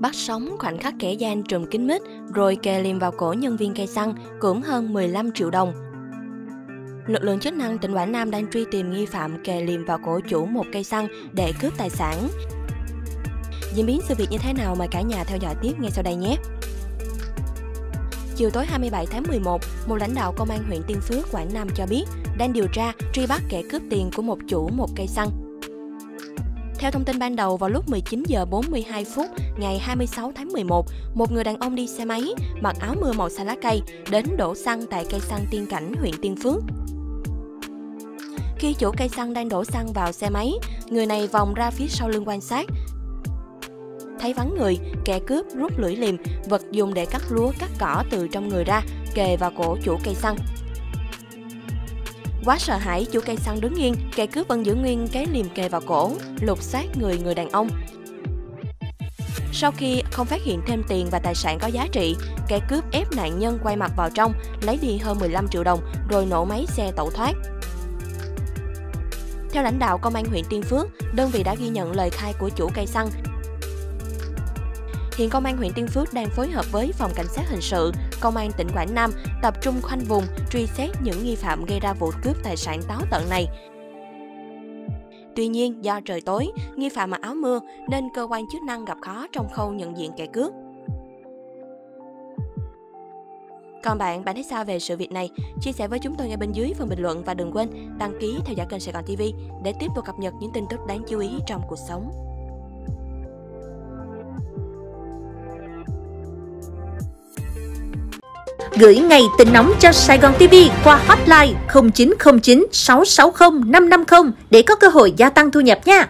bắt sống khoảnh khắc kẻ gian trùm kính mít rồi kề liềm vào cổ nhân viên cây xăng, cưỡng hơn 15 triệu đồng. Lực lượng chức năng tỉnh Quảng Nam đang truy tìm nghi phạm kề liềm vào cổ chủ một cây xăng để cướp tài sản. Diễn biến sự việc như thế nào mời cả nhà theo dõi tiếp ngay sau đây nhé. Chiều tối 27 tháng 11, một lãnh đạo công an huyện Tiên Phước, Quảng Nam cho biết đang điều tra truy bắt kẻ cướp tiền của một chủ một cây xăng. Theo thông tin ban đầu, vào lúc 19 giờ 42 phút ngày 26 tháng 11, một người đàn ông đi xe máy, mặc áo mưa màu xanh lá cây, đến đổ xăng tại cây xăng Tiên Cảnh, huyện Tiên Phước. Khi chủ cây xăng đang đổ xăng vào xe máy, người này vòng ra phía sau lưng quan sát. Thấy vắng người, kẻ cướp rút lưỡi liềm, vật dùng để cắt lúa cắt cỏ từ trong người ra, kề vào cổ chủ cây xăng. Quá sợ hãi, chủ cây xăng đứng nghiêng, kẻ cướp vẫn giữ nguyên cái liềm kề vào cổ, lục soát người người đàn ông. Sau khi không phát hiện thêm tiền và tài sản có giá trị, kẻ cướp ép nạn nhân quay mặt vào trong, lấy đi hơn 15 triệu đồng rồi nổ máy xe tẩu thoát. Theo lãnh đạo công an huyện Tiên Phước, đơn vị đã ghi nhận lời khai của chủ cây xăng. Hiện công an huyện Tiên Phước đang phối hợp với phòng cảnh sát hình sự, công an tỉnh Quảng Nam tập trung khoanh vùng truy xét những nghi phạm gây ra vụ cướp tài sản táo tợn này. Tuy nhiên, do trời tối, nghi phạm mặc áo mưa nên cơ quan chức năng gặp khó trong khâu nhận diện kẻ cướp. Còn bạn, bạn thấy sao về sự việc này? Chia sẻ với chúng tôi ngay bên dưới phần bình luận và đừng quên đăng ký theo dõi kênh Sài Gòn TV để tiếp tục cập nhật những tin tức đáng chú ý trong cuộc sống. Gửi ngay tin nóng cho Sài Gòn TV qua hotline 0909 660 550 để có cơ hội gia tăng thu nhập nha.